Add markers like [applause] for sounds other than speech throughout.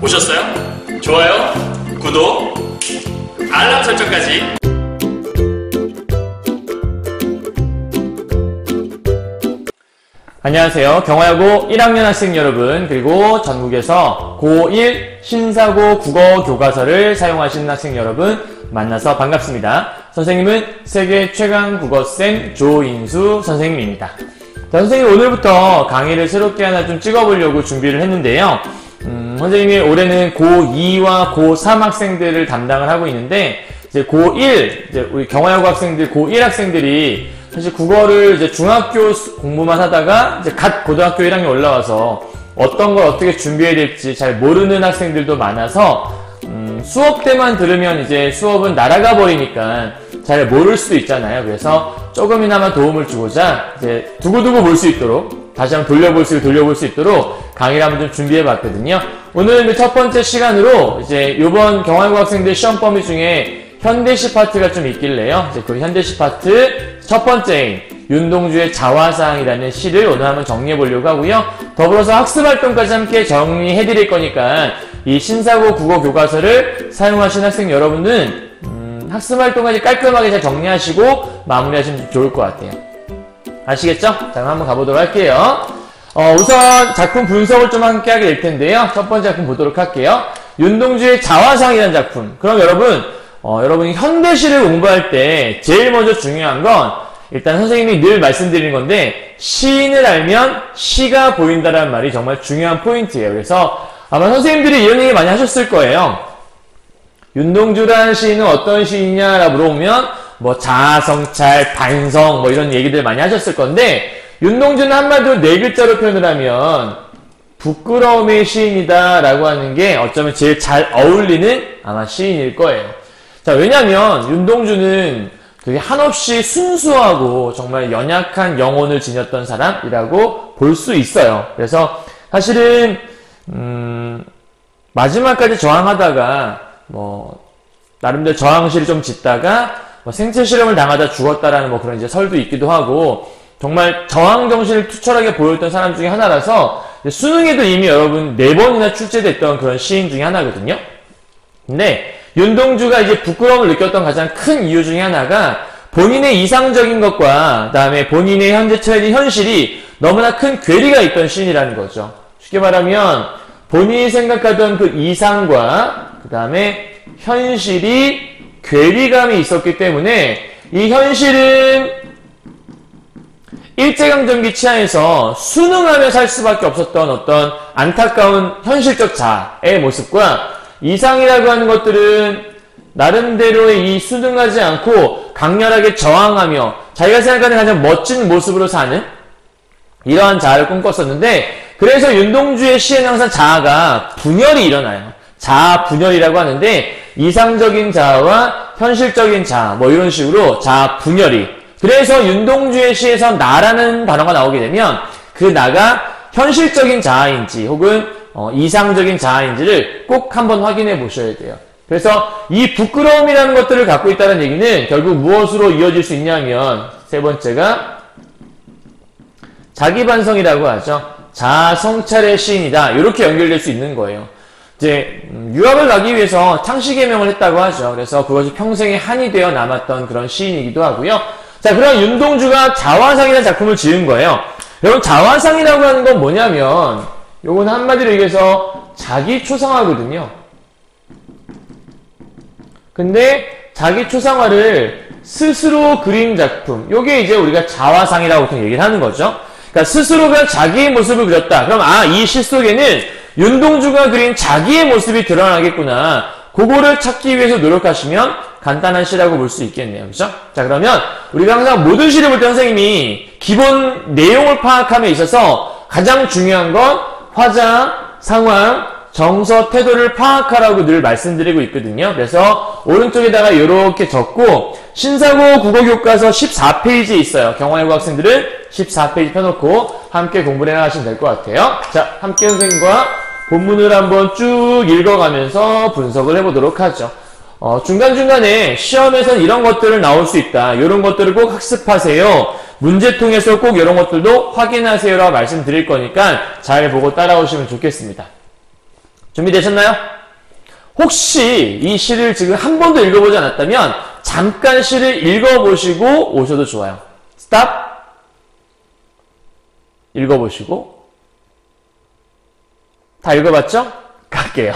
보셨어요? 좋아요, 구독, 알람 설정까지. 안녕하세요. 경화여고 1학년 학생 여러분, 그리고 전국에서 고1 신사고 국어 교과서를 사용하시는 학생 여러분, 만나서 반갑습니다. 선생님은 세계 최강 국어쌤 조인수 선생님입니다. 자, 선생님 오늘부터 강의를 새롭게 하나 좀 찍어보려고 준비를 했는데요. 음, 선생님이 올해는 고2와 고3 학생들을 담당을 하고 있는데, 이제 고1, 이제 우리 경화여고 학생들, 고1 학생들이 사실 국어를 이제 중학교 수- 공부만 하다가 이제 갓 고등학교 1학년 올라와서 어떤 걸 어떻게 준비해야 될지 잘 모르는 학생들도 많아서 음, 수업 때만 들으면 이제 수업은 날아가 버리니까 잘 모를 수도 있잖아요. 그래서 조금이나마 도움을 주고자 이제 두고두고 볼 수 있도록 다시 한번 돌려볼 수 돌려볼 수 있도록 강의를 한번 좀 준비해 봤거든요. 오늘은 그첫 번째 시간으로 이제 이번 경화여고 학생들 시험 범위 중에 현대시 파트가 좀 있길래요. 이제 그 현대시 파트 첫 번째인 윤동주의 자화상이라는 시를 오늘 한번 정리해 보려고 하고요. 더불어서 학습 활동까지 함께 정리해 드릴 거니까 이 신사고 국어 교과서를 사용하신 학생 여러분은 음, 학습 활동까지 깔끔하게 잘 정리하시고 마무리하시면 좋을 것 같아요. 아시겠죠? 자, 그럼 한번 가보도록 할게요. 어, 우선 작품 분석을 좀 함께 하게 될 텐데요. 첫 번째 작품 보도록 할게요. 윤동주의 자화상이라는 작품. 그럼 여러분, 어, 여러분이 현대시를 공부할 때 제일 먼저 중요한 건 일단 선생님이 늘 말씀드리는 건데 시인을 알면 시가 보인다라는 말이 정말 중요한 포인트예요. 그래서 아마 선생님들이 이런 얘기 많이 하셨을 거예요. 윤동주라는 시인은 어떤 시인이냐라고 물어보면 뭐 자아성찰, 반성 뭐 이런 얘기들 많이 하셨을 건데 윤동주는 한마디로 네 글자로 표현을 하면 부끄러움의 시인이다 라고 하는 게 어쩌면 제일 잘 어울리는 아마 시인일 거예요. 자, 왜냐면 윤동주는 그게 한없이 순수하고 정말 연약한 영혼을 지녔던 사람이라고 볼 수 있어요. 그래서 사실은 음, 마지막까지 저항하다가 뭐 나름대로 저항시를 좀 짓다가 뭐 생체 실험을 당하다 죽었다라는 뭐 그런 이제 설도 있기도 하고 정말 저항 정신을 투철하게 보였던 사람 중에 하나라서 수능에도 이미 여러분 네 번이나 출제됐던 그런 시인 중에 하나거든요. 근데 윤동주가 이제 부끄러움을 느꼈던 가장 큰 이유 중에 하나가 본인의 이상적인 것과 그다음에 본인의 현재 처해진 현실이 너무나 큰 괴리가 있던 시인이라는 거죠. 쉽게 말하면 본인이 생각하던 그 이상과 그다음에 현실이 괴리감이 있었기 때문에 이 현실은 일제강점기 치하에서 순응하며 살 수밖에 없었던 어떤 안타까운 현실적 자의 모습과 이상이라고 하는 것들은 나름대로의 이 순응하지 않고 강렬하게 저항하며 자기가 생각하는 가장 멋진 모습으로 사는 이러한 자아를 꿈꿨었는데 그래서 윤동주의 시에는 항상 자아가 분열이 일어나요. 자아 분열이라고 하는데 이상적인 자아와 현실적인 자아 뭐 이런 식으로 자아 분열이 그래서 윤동주의 시에서 나라는 단어가 나오게 되면 그 나가 현실적인 자아인지 혹은 어, 이상적인 자아인지를 꼭 한번 확인해 보셔야 돼요. 그래서 이 부끄러움이라는 것들을 갖고 있다는 얘기는 결국 무엇으로 이어질 수 있냐면 세 번째가 자기 반성이라고 하죠. 자아 성찰의 시인이다. 이렇게 연결될 수 있는 거예요. 이제 음, 유학을 가기 위해서 창시 개명을 했다고 하죠. 그래서 그것이 평생의 한이 되어 남았던 그런 시인이기도 하고요. 자, 그런 윤동주가 자화상이라는 작품을 지은 거예요. 여러분 자화상이라고 하는 건 뭐냐면 요건 한마디로 얘기해서 자기 초상화거든요. 근데 자기 초상화를 스스로 그린 작품. 요게 이제 우리가 자화상이라고 보통 얘기를 하는 거죠. 그러니까 스스로가 자기의 모습을 그렸다. 그럼 아, 이 시 속에는 윤동주가 그린 자기의 모습이 드러나겠구나. 그거를 찾기 위해서 노력하시면 간단한 시라고 볼 수 있겠네요. 그죠? 자, 그러면 우리가 항상 모든 시를 볼 때 선생님이 기본 내용을 파악함에 있어서 가장 중요한 건 화자, 상황, 정서, 태도를 파악하라고 늘 말씀드리고 있거든요. 그래서 오른쪽에다가 이렇게 적고 신사고 국어교과서 14페이지에 있어요. 경화여고 학생들은 14페이지 펴놓고 함께 공부를 해나가시면 될 것 같아요. 자, 함께 선생님과 본문을 한번 쭉 읽어가면서 분석을 해보도록 하죠. 어, 중간중간에 시험에선 이런 것들을 나올 수 있다. 이런 것들을 꼭 학습하세요. 문제통에서 꼭 이런 것들도 확인하세요라고 말씀드릴 거니까 잘 보고 따라오시면 좋겠습니다. 준비되셨나요? 혹시 이 시를 지금 한 번도 읽어보지 않았다면 잠깐 시를 읽어보시고 오셔도 좋아요. 스탑. 읽어보시고. 다 읽어봤죠? 갈게요.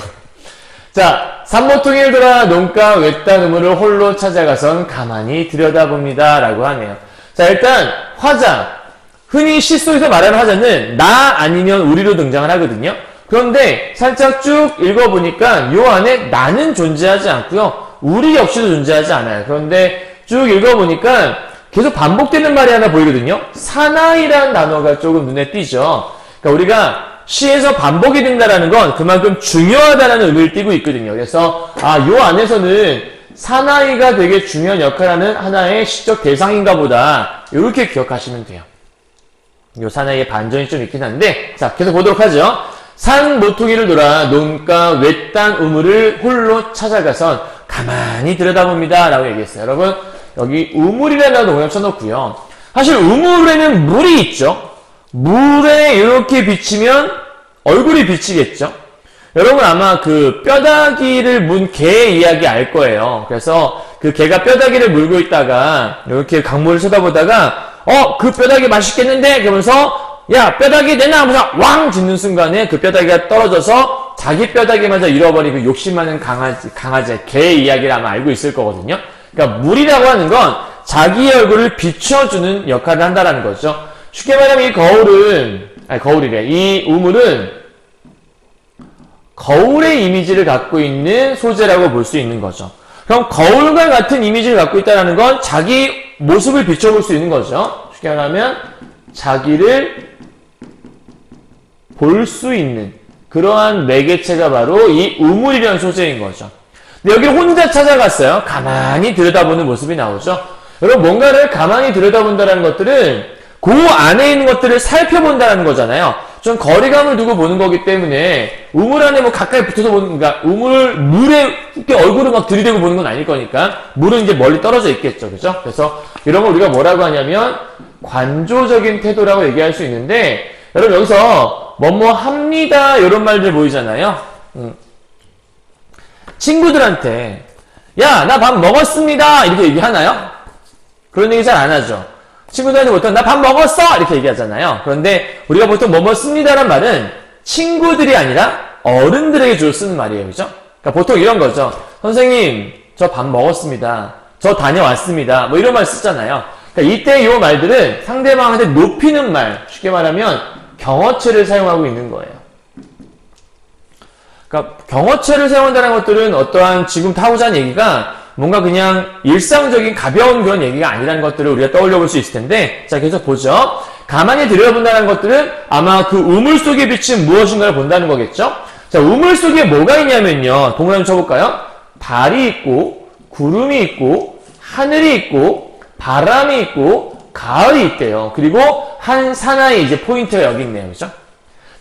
자, 산모퉁이를 돌아 논가 외딴 우물을 홀로 찾아가선 가만히 들여다봅니다. 라고 하네요. 자, 일단 화자. 흔히 시 속에서 말하는 화자는 나 아니면 우리로 등장을 하거든요. 그런데 살짝 쭉 읽어보니까 요 안에 나는 존재하지 않고요. 우리 역시도 존재하지 않아요. 그런데 쭉 읽어보니까 계속 반복되는 말이 하나 보이거든요. 사나이라는 단어가 조금 눈에 띄죠. 그러니까 우리가 시에서 반복이 된다라는 건 그만큼 중요하다라는 의미를 띠고 있거든요. 그래서 아, 요 안에서는 사나이가 되게 중요한 역할을 하는 하나의 시적 대상인가 보다. 이렇게 기억하시면 돼요. 요 사나이의 반전이 좀 있긴 한데 자, 계속 보도록 하죠. 산 모퉁이를 돌아 논가 외딴 우물을 홀로 찾아가선 가만히 들여다봅니다. 라고 얘기했어요. 여러분, 여기 우물이라는 단어 그냥 쳐놓고요. 사실 우물에는 물이 있죠. 물에 이렇게 비치면 얼굴이 비치겠죠. 여러분 아마 그 뼈다귀를 문 개 이야기 알 거예요. 그래서 그 개가 뼈다귀를 물고 있다가 이렇게 강물을 쳐다보다가 어 그 뼈다귀 맛있겠는데 그러면서 야 뼈다귀 내놔 하면서 왕 짖는 순간에 그 뼈다귀가 떨어져서 자기 뼈다귀마저 잃어버리고 욕심 많은 강아지 강아지 개 이야기를 아마 알고 있을 거거든요. 그러니까 물이라고 하는 건 자기의 얼굴을 비춰주는 역할을 한다라는 거죠. 쉽게 말하면 이 거울은 아니 거울이래 이 우물은 거울의 이미지를 갖고 있는 소재라고 볼 수 있는 거죠. 그럼 거울과 같은 이미지를 갖고 있다는 건 자기 모습을 비춰볼 수 있는 거죠. 쉽게 말하면 자기를 볼 수 있는 그러한 매개체가 바로 이 우물이라는 소재인 거죠. 근데 여기 혼자 찾아갔어요. 가만히 들여다보는 모습이 나오죠. 여러분 뭔가를 가만히 들여다본다는 것들은 그 안에 있는 것들을 살펴본다는 거잖아요. 좀 거리감을 두고 보는 거기 때문에 우물 안에 뭐 가까이 붙어서 보는 그러니까 우물 물에 이렇게 얼굴을 막 들이대고 보는 건 아닐 거니까 물은 이제 멀리 떨어져 있겠죠, 그죠? 그래서 이런 걸 우리가 뭐라고 하냐면 관조적인 태도라고 얘기할 수 있는데 여러분 여기서 뭐뭐 합니다 이런 말들 보이잖아요. 음. 친구들한테 야 나 밥 먹었습니다 이렇게 얘기하나요? 그런 얘기 잘 안 하죠. 친구들한테 보통 나 밥 먹었어 이렇게 얘기하잖아요. 그런데 우리가 보통 뭐 먹었습니다란 말은 친구들이 아니라 어른들에게 주로 쓰는 말이에요, 그죠? 그러니까 보통 이런 거죠. 선생님 저 밥 먹었습니다. 저 다녀왔습니다. 뭐 이런 말 쓰잖아요. 그러니까 이때 이 말들은 상대방한테 높이는 말, 쉽게 말하면 경어체를 사용하고 있는 거예요. 그러니까 경어체를 사용한다는 것들은 어떠한 지금 타고자 얘기가 뭔가 그냥 일상적인 가벼운 그런 얘기가 아니라는 것들을 우리가 떠올려 볼 수 있을 텐데 자 계속 보죠. 가만히 들여다본다는 것들은 아마 그 우물 속에 비친 무엇인가를 본다는 거겠죠. 자 우물 속에 뭐가 있냐면요. 동그라미 쳐볼까요? 달이 있고 구름이 있고 하늘이 있고 바람이 있고 가을이 있대요. 그리고 한 사나이 이제 포인트가 여기 있네요. 그죠?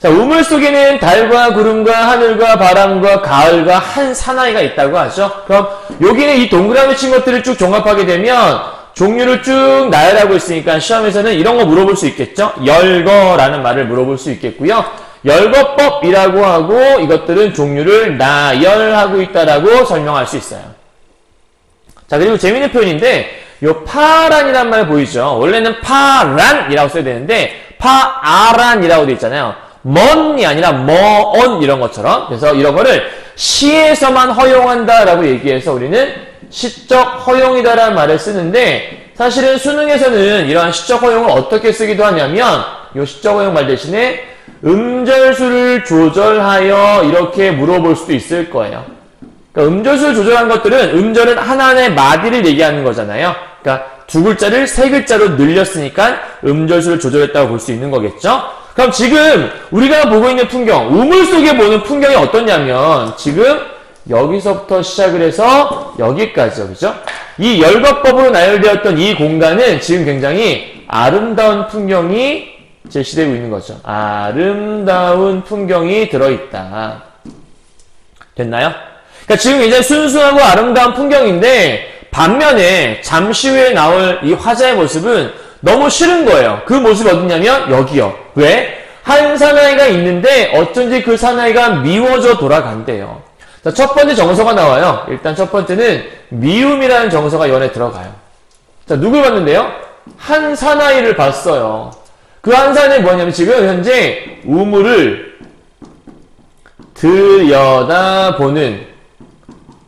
자, 우물 속에는 달과 구름과 하늘과 바람과 가을과 한 사나이가 있다고 하죠. 그럼 여기는 이 동그라미 친 것들을 쭉 종합하게 되면 종류를 쭉 나열하고 있으니까 시험에서는 이런 거 물어볼 수 있겠죠. 열거라는 말을 물어볼 수 있겠고요. 열거법이라고 하고 이것들은 종류를 나열하고 있다라고 설명할 수 있어요. 자, 그리고 재밌는 표현인데 요 파란이란 말 보이죠? 원래는 파란이라고 써야 되는데 파아란이라고 돼 있잖아요. 먼이 아니라 머언 이런 것처럼 그래서 이런 거를 시에서만 허용한다라고 얘기해서 우리는 시적 허용이다라는 말을 쓰는데 사실은 수능에서는 이러한 시적 허용을 어떻게 쓰기도 하냐면 이 시적 허용 말 대신에 음절수를 조절하여 이렇게 물어볼 수도 있을 거예요. 그러니까 음절수를 조절한 것들은 음절은 하나의 마디를 얘기하는 거잖아요. 그러니까 두 글자를 세 글자로 늘렸으니까 음절수를 조절했다고 볼 수 있는 거겠죠. 그럼 지금 우리가 보고 있는 풍경, 우물 속에 보는 풍경이 어떻냐면 지금 여기서부터 시작을 해서 여기까지요. 그죠? 이 열거법으로 나열되었던 이 공간은 지금 굉장히 아름다운 풍경이 제시되고 있는 거죠. 아름다운 풍경이 들어있다. 됐나요? 그러니까 지금 굉장히 순수하고 아름다운 풍경인데 반면에 잠시 후에 나올 이 화자의 모습은 너무 싫은 거예요. 그 모습이 어디냐면 여기요. 왜? 한 사나이가 있는데 어쩐지 그 사나이가 미워져 돌아간대요. 자, 첫 번째 정서가 나와요. 일단 첫 번째는 미움이라는 정서가 연에 들어가요. 자, 누굴 봤는데요? 한 사나이를 봤어요. 그 한 사나이 뭐냐면 지금 현재 우물을 들여다보는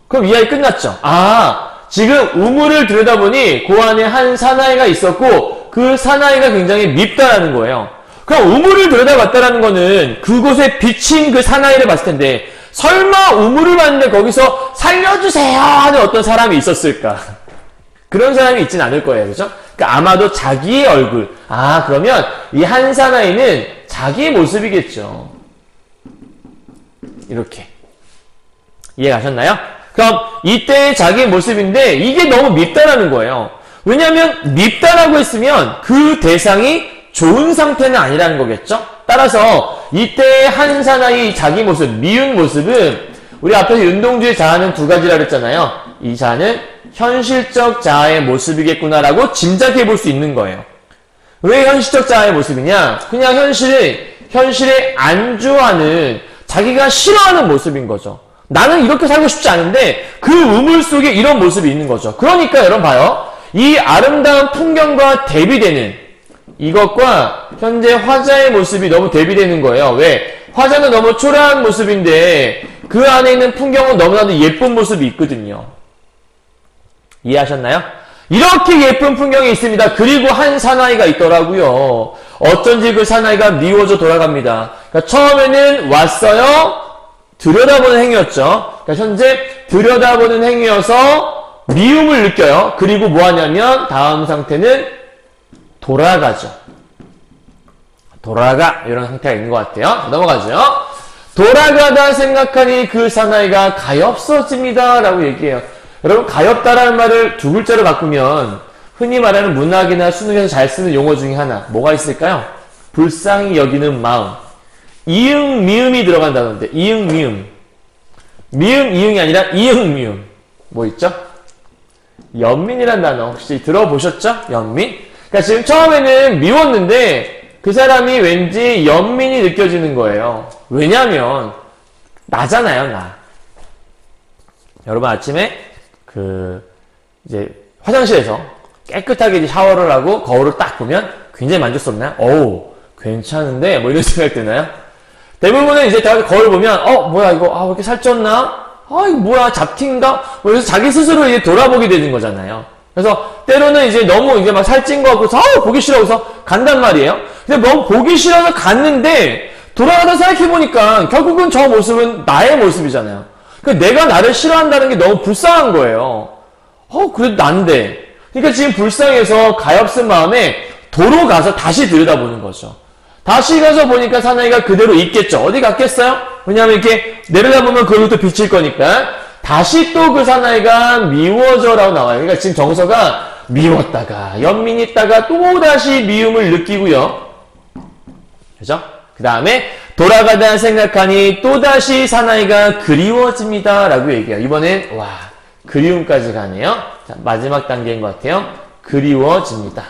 그럼 이야기 끝났죠. 아, 지금 우물을 들여다보니 그 안에 한 사나이가 있었고 그 사나이가 굉장히 밉다라는 거예요. 그럼 우물을 들여다봤다라는 거는 그곳에 비친 그 사나이를 봤을 텐데 설마 우물을 봤는데 거기서 살려주세요 하는 어떤 사람이 있었을까? [laughs] 그런 사람이 있진 않을 거예요. 그죠? 그러니까 아마도 자기의 얼굴. 아, 그러면 이 한 사나이는 자기의 모습이겠죠. 이렇게. 이해가셨나요? 그럼 이때 자기의 모습인데 이게 너무 밉다라는 거예요. 왜냐하면 밉다라고 했으면 그 대상이 좋은 상태는 아니라는 거겠죠? 따라서 이때 한 사나이 자기 모습, 미운 모습은 우리 앞에서 윤동주의 자아는 두 가지라 그랬잖아요. 이 자아는 현실적 자아의 모습이겠구나라고 짐작해 볼 수 있는 거예요. 왜 현실적 자아의 모습이냐? 그냥 현실을, 현실에 안주하는 자기가 싫어하는 모습인 거죠. 나는 이렇게 살고 싶지 않은데 그 우물 속에 이런 모습이 있는 거죠. 그러니까 여러분 봐요. 이 아름다운 풍경과 대비되는 이것과 현재 화자의 모습이 너무 대비되는 거예요. 왜? 화자는 너무 초라한 모습인데 그 안에 있는 풍경은 너무나도 예쁜 모습이 있거든요. 이해하셨나요? 이렇게 예쁜 풍경이 있습니다. 그리고 한 사나이가 있더라고요. 어쩐지 그 사나이가 미워져 돌아갑니다. 그러니까 처음에는 왔어요. 들여다보는 행위였죠. 그러니까 현재 들여다보는 행위여서 미움을 느껴요. 그리고 뭐 하냐면 다음 상태는 돌아가죠. 돌아가 이런 상태가 있는 것 같아요. 넘어가죠. 돌아가다 생각하니 그 사나이가 가엾어집니다. 라고 얘기해요. 여러분 가엾다라는 말을 두 글자로 바꾸면 흔히 말하는 문학이나 수능에서 잘 쓰는 용어 중에 하나 뭐가 있을까요? 불쌍히 여기는 마음. 이응 미음이 들어간다는데 이응 미음. 미음 이응이 아니라 이응 미음. 뭐 있죠? 연민이란 단어 혹시 들어보셨죠? 연민? 그러니까 지금 처음에는 미웠는데 그 사람이 왠지 연민이 느껴지는 거예요. 왜냐면 나잖아요, 나. 여러분 아침에 그 이제 화장실에서 깨끗하게 샤워를 하고 거울을 딱 보면 굉장히 만족스럽나요? 어우, 괜찮은데 뭐 이런 [laughs] 생각 드나요? 대부분은 이제 다 거울 보면 어 뭐야 이거 아 왜 이렇게 살쪘나? 아 이거 뭐야 잡티인가? 뭐 그래서 자기 스스로 이제 돌아보게 되는 거잖아요. 그래서 때로는 이제 너무 이제 막 살찐 거 같고 아 보기 싫어서 간단 말이에요. 근데 너무 보기 싫어서 갔는데 돌아가다 생각해 보니까 결국은 저 모습은 나의 모습이잖아요. 그 내가 나를 싫어한다는 게 너무 불쌍한 거예요. 어 그래도 난데. 그러니까 지금 불쌍해서 가엾은 마음에 도로 가서 다시 들여다보는 거죠. 다시 가서 보니까 사나이가 그대로 있겠죠. 어디 갔겠어요? 왜냐하면 이렇게 내려다보면 그걸로 비칠 거니까. 다시 또 그 사나이가 미워져라고 나와요. 그러니까 지금 정서가 미웠다가 연민있다가 또 다시 미움을 느끼고요. 그죠? 그 다음에 돌아가다 생각하니 또다시 사나이가 그리워집니다. 라고 얘기해요. 이번엔 와 그리움까지 가네요. 자, 마지막 단계인 것 같아요. 그리워집니다.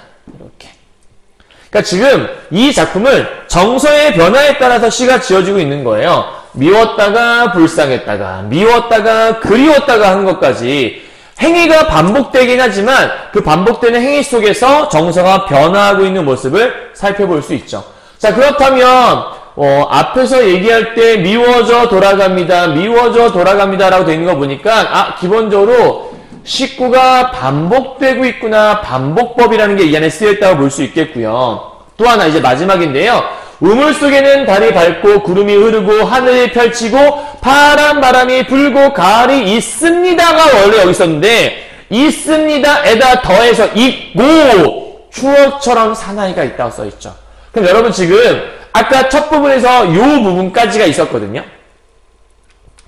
그러니까 지금 이 작품은 정서의 변화에 따라서 시가 지어지고 있는 거예요. 미웠다가 불쌍했다가 미웠다가 그리웠다가 하는 것까지 행위가 반복되긴 하지만 그 반복되는 행위 속에서 정서가 변화하고 있는 모습을 살펴볼 수 있죠. 자 그렇다면 어, 앞에서 얘기할 때 미워져 돌아갑니다. 미워져 돌아갑니다. 라고 되어 있는 거 보니까 아 기본적으로 식구가 반복되고 있구나. 반복법이라는 게 이 안에 쓰여 있다고 볼 수 있겠고요. 또 하나 이제 마지막인데요. 우물 속에는 달이 밝고 구름이 흐르고 하늘이 펼치고 파란 바람이 불고 가을이 있습니다가 원래 여기 있었는데 있습니다에다 더해서 있고 추억처럼 사나이가 있다고 써있죠. 그럼 여러분 지금 아까 첫 부분에서 요 부분까지가 있었거든요.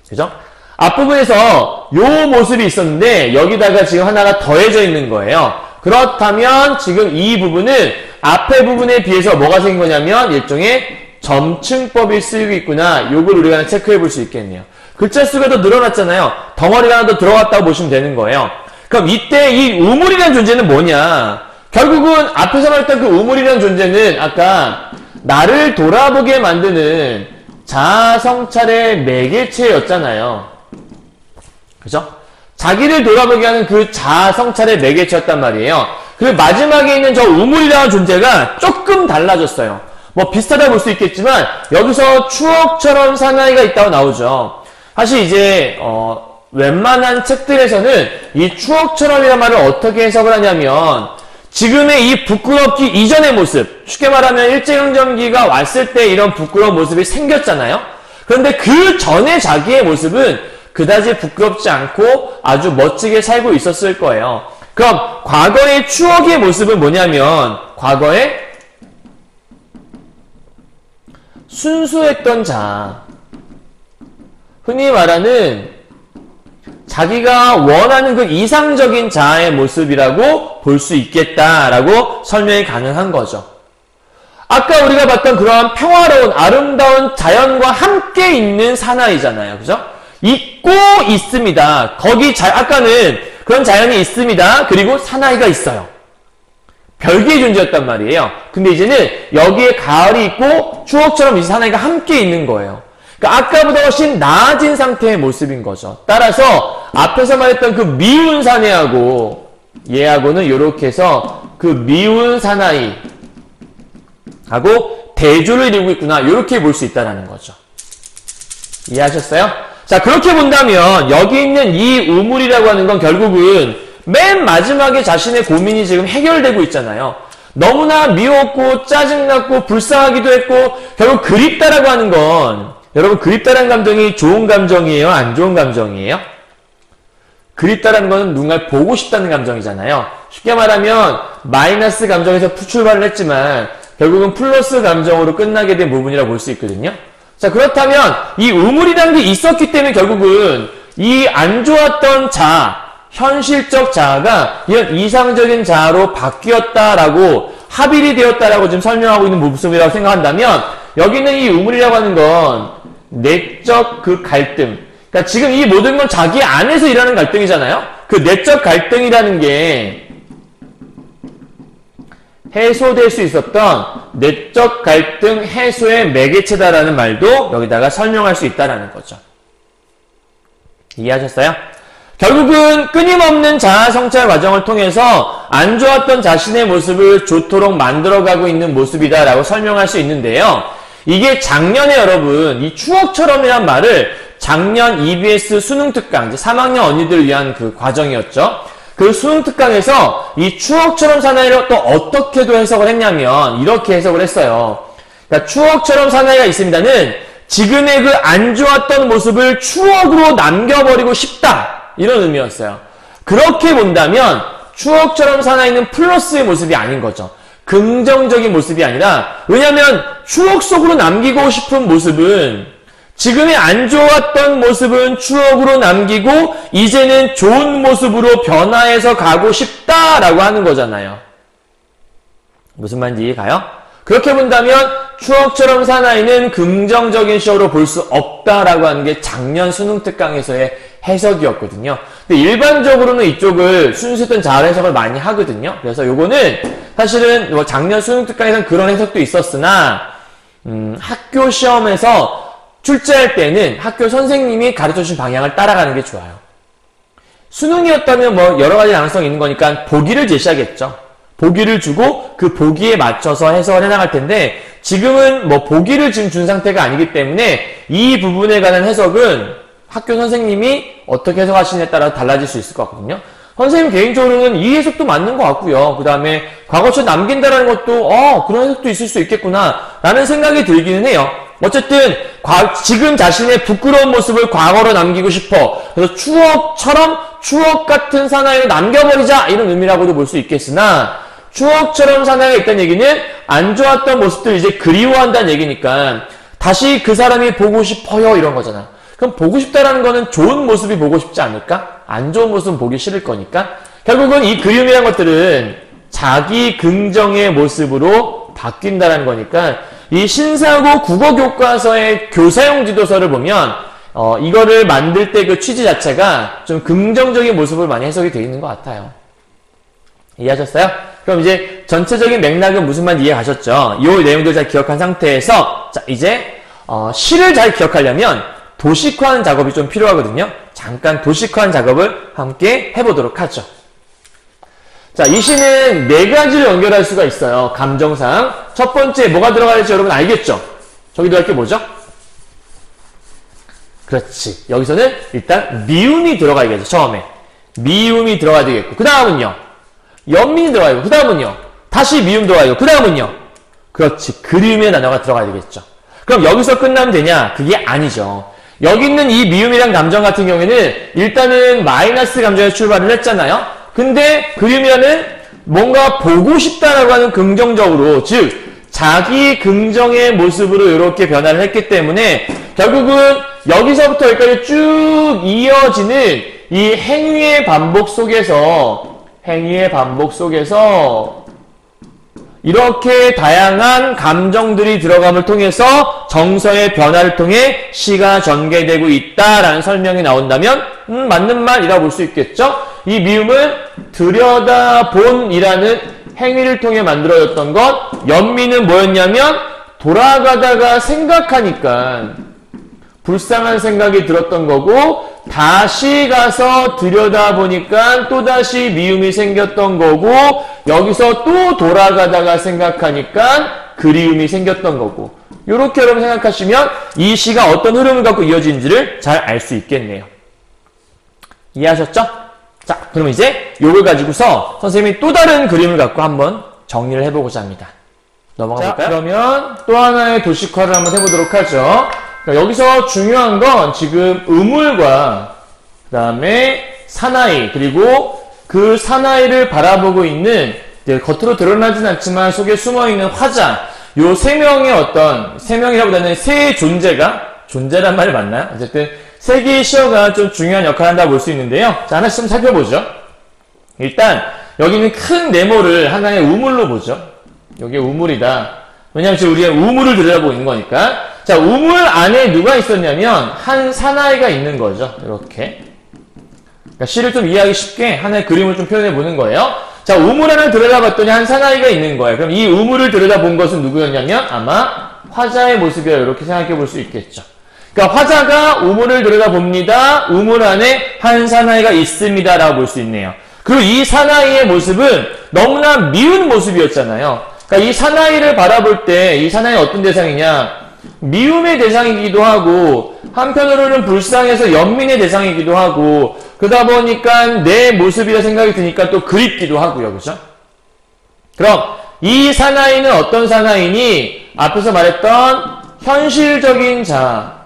그죠? 앞부분에서 요 모습이 있었는데 여기다가 지금 하나가 더해져 있는 거예요. 그렇다면 지금 이 부분은 앞에 부분에 비해서 뭐가 생긴 거냐면 일종의 점층법이 쓰이고 있구나. 요걸 우리가 체크해 볼 수 있겠네요. 글자 수가 더 늘어났잖아요. 덩어리가 하나 더 들어갔다고 보시면 되는 거예요. 그럼 이때 이 우물이라는 존재는 뭐냐? 결국은 앞에서 말했던 그 우물이라는 존재는 아까 나를 돌아보게 만드는 자아 성찰의 매개체였잖아요. 그죠? 자기를 돌아보게 하는 그 자아 성찰의 매개체였단 말이에요. 그 마지막에 있는 저 우물이라는 존재가 조금 달라졌어요. 뭐 비슷하다 볼 수 있겠지만 여기서 추억처럼 사나이가 있다고 나오죠. 사실 이제 어, 웬만한 책들에서는 이 추억처럼이라는 말을 어떻게 해석을 하냐면 지금의 이 부끄럽기 이전의 모습, 쉽게 말하면 일제강점기가 왔을 때 이런 부끄러운 모습이 생겼잖아요. 그런데 그 전에 자기의 모습은 그다지 부끄럽지 않고 아주 멋지게 살고 있었을 거예요. 그럼 과거의 추억의 모습은 뭐냐면 과거에 순수했던 자, 흔히 말하는 자기가 원하는 그 이상적인 자아의 모습이라고 볼 수 있겠다라고 설명이 가능한 거죠. 아까 우리가 봤던 그러한 평화로운 아름다운 자연과 함께 있는 사나이잖아요. 그죠? 있고 있습니다. 거기 자, 아까는 그런 자연이 있습니다. 그리고 사나이가 있어요. 별개의 존재였단 말이에요. 근데 이제는 여기에 가을이 있고 추억처럼 이 사나이가 함께 있는 거예요. 그러니까 아까보다 훨씬 나아진 상태의 모습인 거죠. 따라서 앞에서 말했던 그 미운 사내하고 얘하고는 이렇게 해서 그 미운 사나이 하고 대조를 이루고 있구나. 이렇게 볼 수 있다는 거죠. 이해하셨어요? 자, 그렇게 본다면 여기 있는 이 우물이라고 하는 건 결국은 맨 마지막에 자신의 고민이 지금 해결되고 있잖아요. 너무나 미웠고 짜증났고 불쌍하기도 했고 결국 그립다라고 하는 건 여러분 그립다라는 감정이 좋은 감정이에요? 안 좋은 감정이에요? 그립다라는 건 누군가를 보고 싶다는 감정이잖아요. 쉽게 말하면 마이너스 감정에서 출발을 했지만 결국은 플러스 감정으로 끝나게 된 부분이라고 볼수 있거든요. 자 그렇다면 이 우물이라는 게 있었기 때문에 결국은 이 안 좋았던 자아, 현실적 자아가 이런 이상적인 자아로 바뀌었다라고 합일이 되었다라고 지금 설명하고 있는 모습이라고 생각한다면 여기는 이 우물이라고 하는 건 내적 그 갈등. 그러니까 지금 이 모든 건 자기 안에서 일하는 갈등이잖아요. 그 내적 갈등이라는 게 해소될 수 있었던 내적 갈등 해소의 매개체다라는 말도 여기다가 설명할 수 있다라는 거죠. 이해하셨어요? 결국은 끊임없는 자아 성찰 과정을 통해서 안 좋았던 자신의 모습을 좋도록 만들어가고 있는 모습이다라고 설명할 수 있는데요. 이게 작년에 여러분 이 추억처럼이란 말을 작년 EBS 수능 특강 3학년 언니들을 위한 그 과정이었죠. 그 수능 특강에서 이 추억처럼 사나이를 또 어떻게도 해석을 했냐면 이렇게 해석을 했어요. 그러니까 추억처럼 사나이가 있습니다는 지금의 그 안 좋았던 모습을 추억으로 남겨버리고 싶다. 이런 의미였어요. 그렇게 본다면 추억처럼 사나이는 플러스의 모습이 아닌 거죠. 긍정적인 모습이 아니라 왜냐하면 추억 속으로 남기고 싶은 모습은 지금의 안 좋았던 모습은 추억으로 남기고 이제는 좋은 모습으로 변화해서 가고 싶다라고 하는 거잖아요. 무슨 말인지 이해가요? 그렇게 본다면 추억처럼 사나이는 긍정적인 쇼로 볼 수 없다라고 하는 게 작년 수능 특강에서의 해석이었거든요. 근데 일반적으로는 이쪽을 순수했던 자아 해석을 많이 하거든요. 그래서 요거는 사실은 뭐 작년 수능 특강에서는 그런 해석도 있었으나 음, 학교 시험에서 출제할 때는 학교 선생님이 가르쳐 주신 방향을 따라가는 게 좋아요. 수능이었다면 뭐 여러 가지 가능성이 있는 거니까 보기를 제시하겠죠. 보기를 주고 그 보기에 맞춰서 해석을 해나갈 텐데 지금은 뭐 보기를 지금 준 상태가 아니기 때문에 이 부분에 관한 해석은 학교 선생님이 어떻게 해석하시느냐에 따라 달라질 수 있을 것 같거든요. 선생님 개인적으로는 이 해석도 맞는 것 같고요. 그 다음에 과거처럼 남긴다라는 것도 어 그런 해석도 있을 수 있겠구나 라는 생각이 들기는 해요. 어쨌든 과, 지금 자신의 부끄러운 모습을 과거로 남기고 싶어. 그래서 추억처럼 추억 같은 사나이로 남겨버리자 이런 의미라고도 볼 수 있겠으나 추억처럼 사나이가 있다는 얘기는 안 좋았던 모습들 이제 그리워한다는 얘기니까 다시 그 사람이 보고 싶어요 이런 거잖아. 그럼 보고 싶다라는 거는 좋은 모습이 보고 싶지 않을까? 안 좋은 모습은 보기 싫을 거니까. 결국은 이 그리움이란 것들은 자기 긍정의 모습으로 바뀐다는 거니까 이 신사고 국어 교과서의 교사용 지도서를 보면 어, 이거를 만들 때 그 취지 자체가 좀 긍정적인 모습을 많이 해석이 되어 있는 것 같아요. 이해하셨어요? 그럼 이제 전체적인 맥락은 무슨 말인지 이해 가셨죠? 이 내용들 잘 기억한 상태에서 자 이제 어, 시를 잘 기억하려면 도식화하는 작업이 좀 필요하거든요. 잠깐 도식화하는 작업을 함께 해보도록 하죠. 자, 이 시는 네 가지를 연결할 수가 있어요. 감정상. 첫 번째 뭐가 들어갈지 여러분 알겠죠? 저기 들어갈 게 뭐죠? 그렇지. 여기서는 일단 미음이 들어가야겠죠. 처음에. 미음이 들어가야 되겠고. 그 다음은요. 연민이 들어가야 그 다음은요. 다시 미음 들어가야 그 다음은요. 그렇지. 그림의 단어가 들어가야 되겠죠. 그럼 여기서 끝나면 되냐? 그게 아니죠. 여기 있는 이 미음이란 감정 같은 경우에는 일단은 마이너스 감정에 출발을 했잖아요. 근데 그림이라는 뭔가 보고 싶다라고 하는 긍정적으로 즉 자기 긍정의 모습으로 이렇게 변화를 했기 때문에 결국은 여기서부터 여기까지 쭉 이어지는 이 행위의 반복 속에서 행위의 반복 속에서 이렇게 다양한 감정들이 들어감을 통해서 정서의 변화를 통해 시가 전개되고 있다라는 설명이 나온다면 음, 맞는 말이라 볼수 있겠죠. 이 미음은 들여다본이라는 행위를 통해 만들어졌던 것 연미는 뭐였냐면 돌아가다가 생각하니까 불쌍한 생각이 들었던 거고 다시 가서 들여다보니까 또다시 미움이 생겼던 거고 여기서 또 돌아가다가 생각하니까 그리움이 생겼던 거고 이렇게 여러분 생각하시면 이 시가 어떤 흐름을 갖고 이어지는지를 잘 알 수 있겠네요. 이해하셨죠? 자, 그럼 이제 요걸 가지고서 선생님이 또 다른 그림을 갖고 한번 정리를 해보고자 합니다. 넘어가 볼까요? 그러면 또 하나의 도식화를 한번 해보도록 하죠. 그러니까 여기서 중요한 건 지금 우물과 그 다음에 사나이 그리고 그 사나이를 바라보고 있는 겉으로 드러나진 않지만 속에 숨어있는 화자 요 세 명의 어떤 세 명이라보다는 세 존재가 존재란 말이 맞나요? 어쨌든 세 개의 시어가 좀 중요한 역할을 한다고 볼 수 있는데요. 자 하나씩 좀 살펴보죠. 일단 여기는 큰 네모를 하나의 우물로 보죠. 여기 우물이다. 왜냐하면 지금 우리가 우물을 들여다보고 있는 거니까. 자, 우물 안에 누가 있었냐면 한 사나이가 있는 거죠. 이렇게. 그러니까 시를 좀 이해하기 쉽게 하나의 그림을 좀 표현해 보는 거예요. 자, 우물 안을 들여다봤더니 한 사나이가 있는 거예요. 그럼 이 우물을 들여다본 것은 누구였냐면 아마 화자의 모습이라 이렇게 생각해 볼 수 있겠죠. 그러니까 화자가 우물을 들여다봅니다. 우물 안에 한 사나이가 있습니다라고 볼 수 있네요. 그리고 이 사나이의 모습은 너무나 미운 모습이었잖아요. 그러니까 이 사나이를 바라볼 때 이 사나이 어떤 대상이냐? 미움의 대상이기도 하고 한편으로는 불쌍해서 연민의 대상이기도 하고 그러다 보니까 내 모습이라 생각이 드니까 또 그립기도 하고요. 그죠? 그럼 이 사나이는 어떤 사나이니? 앞에서 말했던 현실적인 자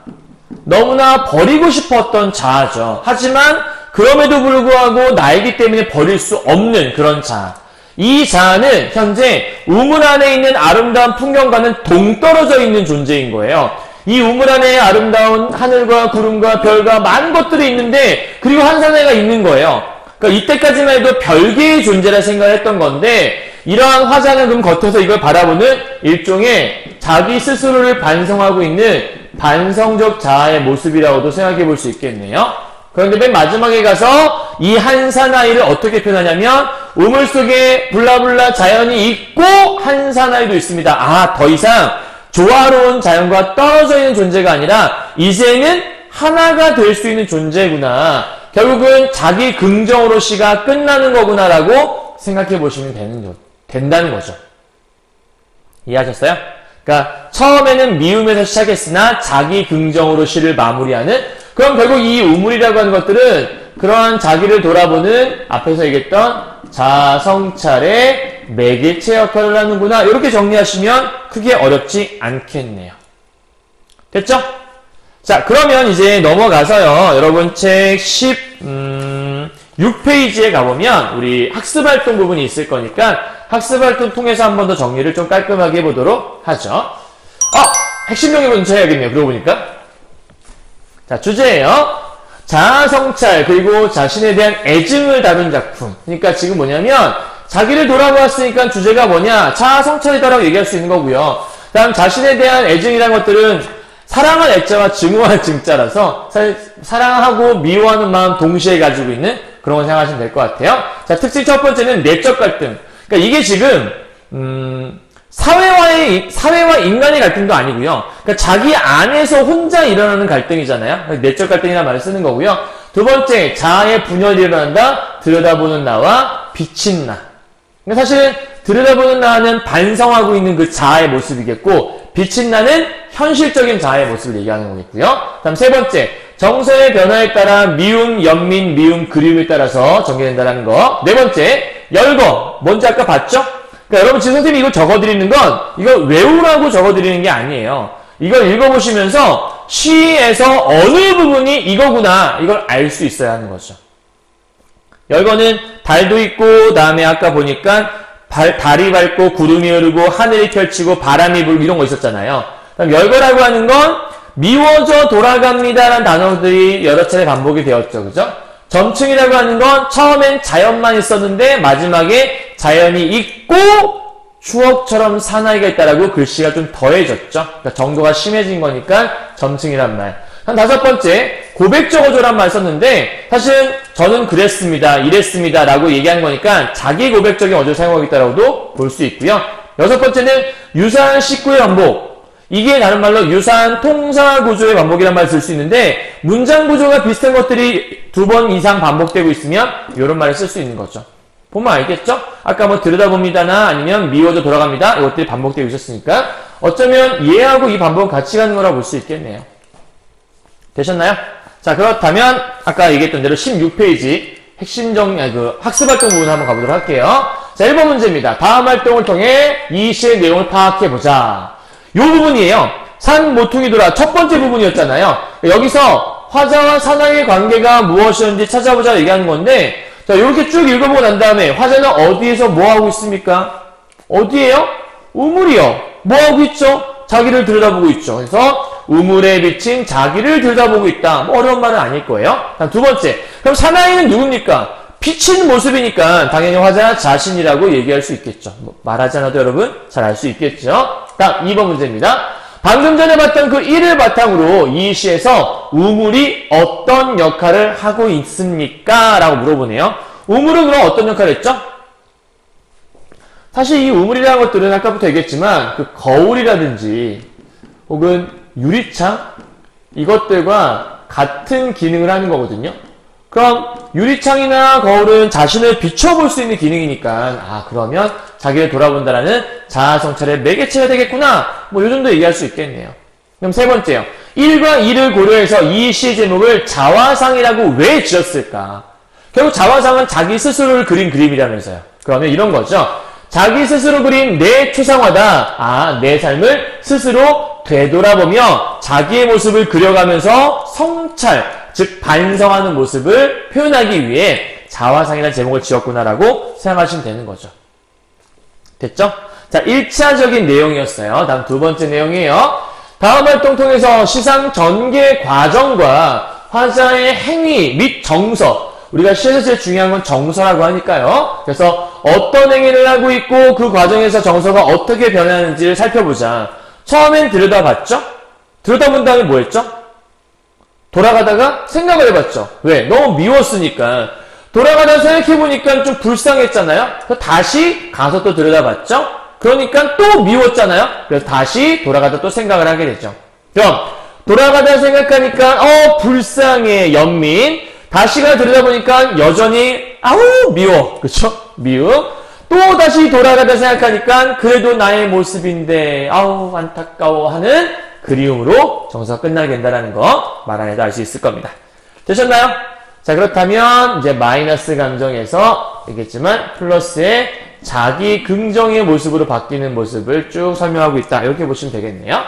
너무나 버리고 싶었던 자아죠. 하지만 그럼에도 불구하고 나이기 때문에 버릴 수 없는 그런 자. 이 자아는 현재 우물 안에 있는 아름다운 풍경과는 동떨어져 있는 존재인 거예요. 이 우물 안에 아름다운 하늘과 구름과 별과 많은 것들이 있는데 그리고 한 사내가 있는 거예요. 그러니까 이때까지만 해도 별개의 존재라 생각했던 건데 이러한 화자는 그럼 겉에서 이걸 바라보는 일종의 자기 스스로를 반성하고 있는 반성적 자아의 모습이라고도 생각해 볼 수 있겠네요. 그런데 맨 마지막에 가서 이 한 사나이를 어떻게 표현하냐면 우물 속에 블라블라 자연이 있고 한 사나이도 있습니다. 아, 더 이상 조화로운 자연과 떨어져 있는 존재가 아니라 이제는 하나가 될 수 있는 존재구나. 결국은 자기 긍정으로 시가 끝나는 거구나라고 생각해 보시면 되는, 된다는 거죠. 이해하셨어요? 그러니까 처음에는 미움에서 시작했으나 자기 긍정으로 시를 마무리하는 그럼 결국 이 우물이라고 하는 것들은 그러한 자기를 돌아보는 앞에서 얘기했던 자성찰의 매개체 역할을 하는구나 이렇게 정리하시면 크게 어렵지 않겠네요. 됐죠? 자 그러면 이제 넘어가서요 여러분 책 16페이지에 가보면 우리 학습활동 부분이 있을 거니까 학습활동 통해서 한 번 더 정리를 좀 깔끔하게 해보도록 하죠. 아! 핵심 용어 먼저 해야겠네요. 그러고 보니까. 자, 주제예요. 자아 성찰, 그리고 자신에 대한 애증을 다룬 작품. 그러니까 지금 뭐냐면, 자기를 돌아보았으니까 주제가 뭐냐? 자아 성찰이다라고 얘기할 수 있는 거고요. 다음 자신에 대한 애증이라는 것들은 사랑할 애자와 증오할 증자라서 사랑하고 미워하는 마음 동시에 가지고 있는 그런 걸 생각하시면 될 것 같아요. 자, 특징 첫 번째는 내적 갈등. 그러니까 이게 지금 음, 사회와의, 사회와 인간의 갈등도 아니고요. 그러니까 자기 안에서 혼자 일어나는 갈등이잖아요. 내적 갈등이라는 말을 쓰는 거고요. 두 번째, 자아의 분열이 일어난다. 들여다보는 나와 비친 나. 그러니까 사실은 들여다보는 나는 반성하고 있는 그 자아의 모습이겠고, 비친 나는 현실적인 자아의 모습을 얘기하는 거겠고요. 다음 세 번째, 정서의 변화에 따라 미움, 연민, 미움, 그리움에 따라서 전개된다는 거. 네 번째, 열거. 뭔지 아까 봤죠? 그러니까 여러분 지금 선생님이 이거 적어드리는 건 이거 외우라고 적어드리는 게 아니에요. 이걸 읽어보시면서 시에서 어느 부분이 이거구나 이걸 알 수 있어야 하는 거죠. 열거는 달도 있고 다음에 아까 보니까 발, 달이 밝고 구름이 흐르고 하늘이 펼치고 바람이 불고 이런 거 있었잖아요. 그럼 열거라고 하는 건 미워져 돌아갑니다라는 단어들이 여러 차례 반복이 되었죠. 그죠? 점층이라고 하는 건 처음엔 자연만 있었는데 마지막에 자연이 있고 추억처럼 사나이가 있다라고 글씨가 좀 더해졌죠. 그러니까 정도가 심해진 거니까 점층이란 말. 한 다섯 번째, 고백 적어줘란 말 썼는데, 사실은 저는 그랬습니다, 이랬습니다, 라고 얘기한 거니까 자기 고백적인 어조를 사용하겠다라고도 볼 수 있고요. 여섯 번째는 유사한 식구의 반복. 이게 다른 말로 유사한 통사 구조의 반복이란 말을 쓸 수 있는데, 문장 구조가 비슷한 것들이 두 번 이상 반복되고 있으면, 이런 말을 쓸 수 있는 거죠. 보면 알겠죠? 아까 뭐 들여다봅니다나 아니면 미워져 돌아갑니다. 이것들이 반복되고 있었으니까, 어쩌면 얘하고 이 반복은 같이 가는 거라 볼수 있겠네요. 되셨나요? 자, 그렇다면 아까 얘기했던 대로 16페이지 핵심 정리, 아니, 그 학습 활동 부분 한번 가보도록 할게요. 자, 1번 문제입니다. 다음 활동을 통해 이 시의 내용을 파악해 보자. 요 부분이에요. 산 모퉁이 돌아 첫 번째 부분이었잖아요. 여기서 화자와 사나이의 관계가 무엇이었는지 찾아보자 얘기하는 건데, 자, 이렇게 쭉 읽어보고 난 다음에 화자는 어디에서 뭐 하고 있습니까? 어디에요? 우물이요. 뭐 하고 있죠? 자기를 들여다보고 있죠. 그래서 우물에 비친 자기를 들여다보고 있다. 뭐 어려운 말은 아닐 거예요. 두 번째. 그럼 사나이는 누굽니까? 비친 모습이니까 당연히 화자 자신이라고 얘기할 수 있겠죠. 뭐 말하지 않아도 여러분 잘 알 수 있겠죠. 다음 2번 문제입니다. 방금 전에 봤던 그 1을 바탕으로 이 시에서 우물이 어떤 역할을 하고 있습니까? 라고 물어보네요. 우물은 그럼 어떤 역할을 했죠? 사실 이 우물이라는 것들은 아까부터 얘기했지만 그 거울이라든지 혹은 유리창 이것들과 같은 기능을 하는 거거든요. 그럼 유리창이나 거울은 자신을 비춰볼 수 있는 기능이니까 아 그러면 자기를 돌아본다라는 자아 성찰의 매개체가 되겠구나 뭐 요 정도 얘기할 수 있겠네요. 그럼 세 번째요. 1과 2를 고려해서 이 시의 제목을 자화상이라고 왜 지었을까? 결국 자화상은 자기 스스로를 그린 그림이라면서요. 그러면 이런 거죠. 자기 스스로 그린 내 추상화다. 아, 내 삶을 스스로 되돌아보며 자기의 모습을 그려가면서 성찰, 즉 반성하는 모습을 표현하기 위해 자화상이라는 제목을 지었구나라고 생각하시면 되는 거죠. 됐죠? 자, 1차적인 내용이었어요. 다음 두 번째 내용이에요. 다음 활동 통해서 시상 전개 과정과 화자의 행위 및 정서, 우리가 시에서 제일 중요한 건 정서라고 하니까요. 그래서 어떤 행위를 하고 있고 그 과정에서 정서가 어떻게 변하는지를 살펴보자. 처음엔 들여다봤죠? 들여다본 다음에 뭐 했죠? 돌아가다가 생각을 해봤죠. 왜? 너무 미웠으니까. 돌아가다 생각해보니까 좀 불쌍했잖아요? 다시 가서 또 들여다봤죠? 그러니까 또 미웠잖아요? 그래서 다시 돌아가다 또 생각을 하게 되죠. 그럼, 돌아가다 생각하니까, 어, 불쌍해, 연민. 다시가 들여다보니까 여전히, 아우, 미워. 그쵸? 미움. 또 다시 돌아가다 생각하니까, 그래도 나의 모습인데, 아우, 안타까워 하는 그리움으로 정서가 끝나게 된다는 거 말안 해도 알 수 있을 겁니다. 되셨나요? 자, 그렇다면 이제 마이너스 감정에서 얘기했지만 플러스의 자기 긍정의 모습으로 바뀌는 모습을 쭉 설명하고 있다. 이렇게 보시면 되겠네요.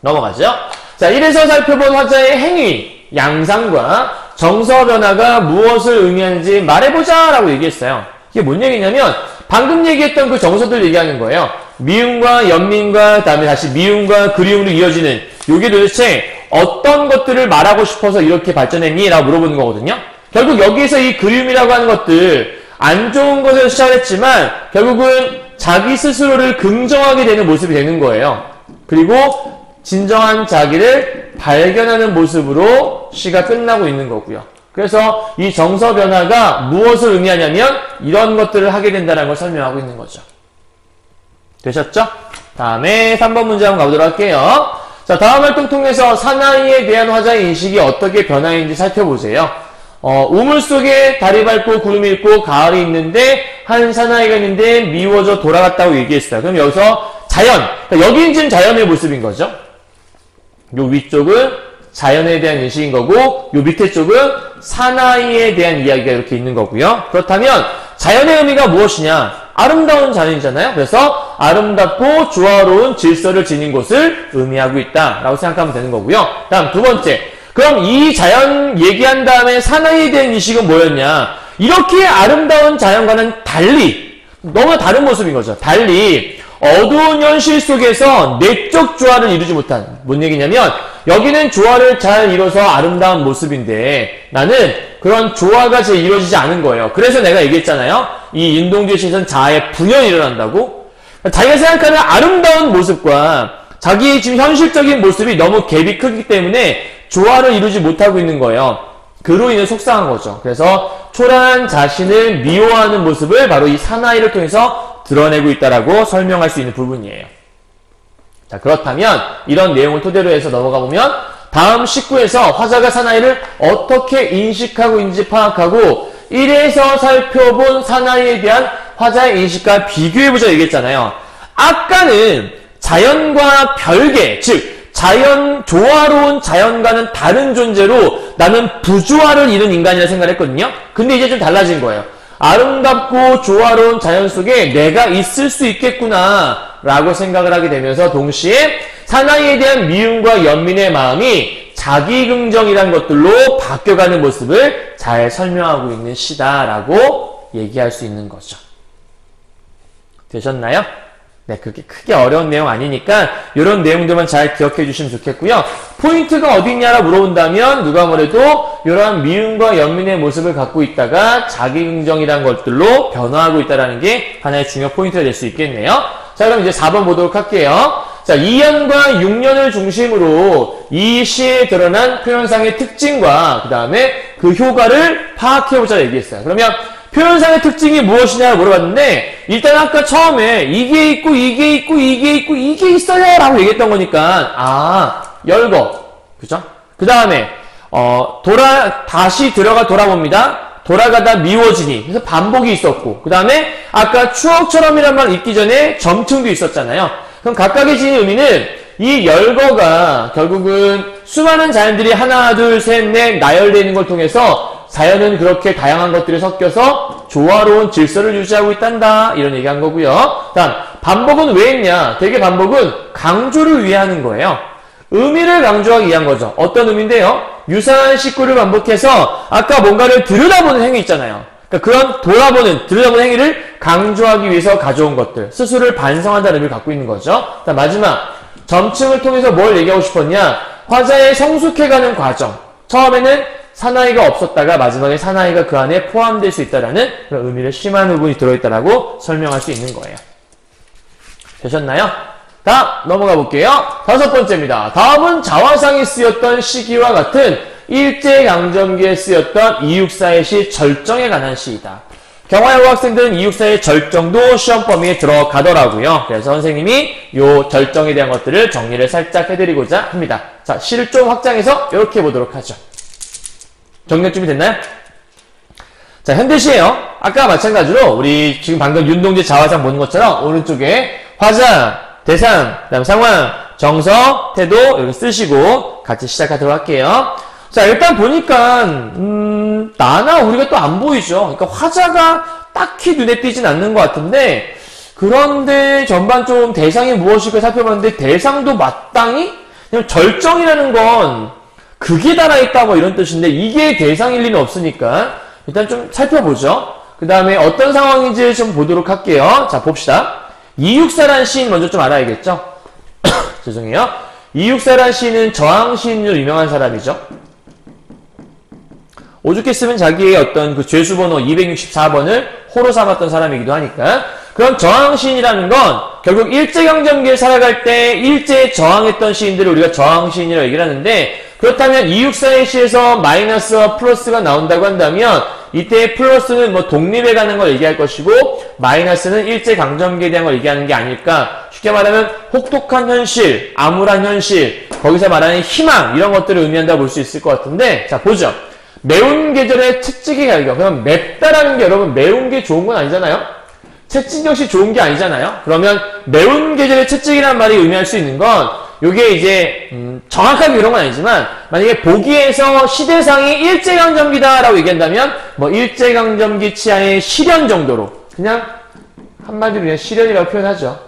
넘어가죠. 자, 이래서 살펴본 화자의 행위, 양상과 정서 변화가 무엇을 의미하는지 말해보자 라고 얘기했어요. 이게 뭔 얘기냐면 방금 얘기했던 그 정서들 얘기하는 거예요. 미움과 연민과 다음에 다시 미움과 그리움으로 이어지는 이게 도대체 어떤 것들을 말하고 싶어서 이렇게 발전했니? 라고 물어보는 거거든요. 결국 여기에서 이 그리움이라고 하는 것들 안 좋은 것에서 시작했지만 결국은 자기 스스로를 긍정하게 되는 모습이 되는 거예요. 그리고 진정한 자기를 발견하는 모습으로 시가 끝나고 있는 거고요. 그래서 이 정서 변화가 무엇을 의미하냐면 이런 것들을 하게 된다는 걸 설명하고 있는 거죠. 되셨죠? 다음에 3번 문제 한번 가보도록 할게요. 자, 다음 활동 통해서 사나이에 대한 화자의 인식이 어떻게 변화했는지 살펴보세요. 어, 우물 속에 달이 밝고 구름이 있고 가을이 있는데 한 사나이가 있는데 미워져 돌아갔다고 얘기했어요. 그럼 여기서 자연, 그러니까 여기는 지금 자연의 모습인 거죠. 요 위쪽은 자연에 대한 인식인 거고 요 밑에 쪽은 사나이에 대한 이야기가 이렇게 있는 거고요. 그렇다면 자연의 의미가 무엇이냐? 아름다운 자연이잖아요. 그래서 아름답고 조화로운 질서를 지닌 곳을 의미하고 있다라고 생각하면 되는 거고요. 다음 두 번째. 그럼 이 자연 얘기한 다음에 사나이에 대한 인식은 뭐였냐? 이렇게 아름다운 자연과는 달리 너무 다른 모습인 거죠. 달리 어두운 현실 속에서 내적 조화를 이루지 못한 뭔 얘기냐면 여기는 조화를 잘 이뤄서 아름다운 모습인데 나는 그런 조화가 잘 이루어지지 않은 거예요. 그래서 내가 얘기했잖아요. 이 윤동주의 시선 자아의 분열이 일어난다고. 자기가 생각하는 아름다운 모습과 자기의 지금 현실적인 모습이 너무 갭이 크기 때문에 조화를 이루지 못하고 있는 거예요. 그로 인해 속상한 거죠. 그래서 초라한 자신을 미워하는 모습을 바로 이 사나이를 통해서 드러내고 있다라고 설명할 수 있는 부분이에요. 자, 그렇다면 이런 내용을 토대로 해서 넘어가 보면 다음 19에서 화자가 사나이를 어떻게 인식하고 있는지 파악하고 1에서 살펴본 사나이에 대한 화자의 인식과 비교해보자 얘기했잖아요. 아까는 자연과 별개, 즉 자연, 조화로운 자연과는 다른 존재로 나는 부조화를 이룬 인간이라 생각했거든요. 근데 이제 좀 달라진 거예요. 아름답고 조화로운 자연 속에 내가 있을 수 있겠구나 라고 생각을 하게 되면서 동시에 사나이에 대한 미움과 연민의 마음이 자기긍정이란 것들로 바뀌어가는 모습을 잘 설명하고 있는 시다라고 얘기할 수 있는 거죠. 되셨나요? 네, 그렇게 크게 어려운 내용 아니니까 이런 내용들만 잘 기억해 주시면 좋겠고요. 포인트가 어디 있냐라 물어본다면 누가 뭐래도 이러한 미움과 연민의 모습을 갖고 있다가 자기긍정이란 것들로 변화하고 있다는 게 하나의 중요 포인트가 될 수 있겠네요. 자, 그럼 이제 4번 보도록 할게요. 자, 2년과 6년을 중심으로 이 시에 드러난 표현상의 특징과 그 다음에 그 효과를 파악해보자 얘기했어요. 그러면 표현상의 특징이 무엇이냐 물어봤는데 일단 아까 처음에 이게 있고 이게 있고 이게 있고 이게 있어요 라고 얘기했던 거니까 아 열거. 그죠? 그 다음에 어 돌아 다시 들어가 돌아봅니다. 돌아가다 미워지니. 그래서 반복이 있었고. 그 다음에 아까 추억처럼이란 말 있기 전에 점층도 있었잖아요. 그럼 각각의 지닌 의미는 이 열거가 결국은 수많은 자연들이 하나 둘 셋 넷 나열되는 걸 통해서 자연은 그렇게 다양한 것들이 섞여서 조화로운 질서를 유지하고 있단다. 이런 얘기한 거고요. 다음 반복은 왜 했냐? 되게 반복은 강조를 위해 하는 거예요. 의미를 강조하기 위한 거죠. 어떤 의미인데요? 유사한 식구를 반복해서 아까 뭔가를 들여다보는 행위 있잖아요. 그러니까 그런 돌아보는, 들여다보는 행위를 강조하기 위해서 가져온 것들. 스스로를 반성한다는 의미를 갖고 있는 거죠. 자, 마지막. 점층을 통해서 뭘 얘기하고 싶었냐? 화자의 성숙해가는 과정. 처음에는 사나이가 없었다가 마지막에 사나이가 그 안에 포함될 수 있다라는 그런 의미를 심한 부분이 들어있다라고 설명할 수 있는 거예요. 되셨나요? 다음 넘어가 볼게요. 다섯 번째입니다. 다음은 자화상이 쓰였던 시기와 같은 일제강점기에 쓰였던 이육사의 시 절정에 관한 시이다. 경화여고 학생들은 이육사의 절정도 시험 범위에 들어가더라고요. 그래서 선생님이 이 절정에 대한 것들을 정리를 살짝 해드리고자 합니다. 자, 시를 좀 확장해서 이렇게 보도록 하죠. 정리할 준비 됐나요? 자, 현대시예요. 아까 마찬가지로 우리 지금 방금 윤동재 자화상 보는 것처럼 오른쪽에 화자, 대상, 그다음 상황, 정서, 태도 이렇게 쓰시고 같이 시작하도록 할게요. 자, 일단 보니까 음, 나나 우리가 또 안 보이죠. 그러니까 화자가 딱히 눈에 띄진 않는 것 같은데 그런데 전반 좀 대상이 무엇일까 살펴봤는데 대상도 마땅히 그냥 절정이라는 건 극이 달아있다 뭐 이런 뜻인데 이게 대상일 리는 없으니까 일단 좀 살펴보죠. 그 다음에 어떤 상황인지 좀 보도록 할게요. 자 봅시다. 이육사란 시인 먼저 좀 알아야겠죠? [coughs] 죄송해요. 이육사란 시인은 저항 시인으로 유명한 사람이죠. 오죽했으면 자기의 어떤 그 죄수번호 264번을 호로 삼았던 사람이기도 하니까. 그럼 저항 시인이라는 건 결국 일제강점기에 살아갈 때 일제에 저항했던 시인들을 우리가 저항 시인이라고 얘기를 하는데 그렇다면 264의 시에서 마이너스와 플러스가 나온다고 한다면 이때 플러스는 뭐 독립에 가는 걸 얘기할 것이고 마이너스는 일제강점기에 대한 걸 얘기하는 게 아닐까. 쉽게 말하면 혹독한 현실, 암울한 현실, 거기서 말하는 희망 이런 것들을 의미한다고 볼 수 있을 것 같은데 자 보죠. 매운 계절의 채찍이 갈겨. 그럼 맵다라는 게 여러분 매운 게 좋은 건 아니잖아요. 채찍 역시 좋은 게 아니잖아요. 그러면 매운 계절의 채찍이라는 말이 의미할 수 있는 건 이게 이제 음, 정확하게 이런 건 아니지만 만약에 보기에서 시대상이 일제강점기다라고 얘기한다면 뭐 일제강점기 치하의 시련 정도로 그냥 한마디로 그냥 시련이라고 표현하죠.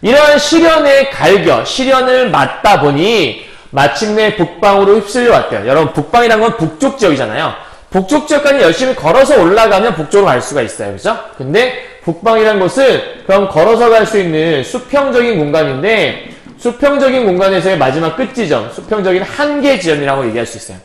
이러한 시련의 갈겨, 시련을 맞다 보니 마침내 북방으로 휩쓸려 왔대요. 여러분 북방이란 건 북쪽 지역이잖아요. 북쪽 지역까지 열심히 걸어서 올라가면 북쪽으로 갈 수가 있어요. 그죠? 근데 북방이란 곳은 그럼 걸어서 갈 수 있는 수평적인 공간인데 수평적인 공간에서의 마지막 끝 지점, 수평적인 한계 지점이라고 얘기할 수 있어요.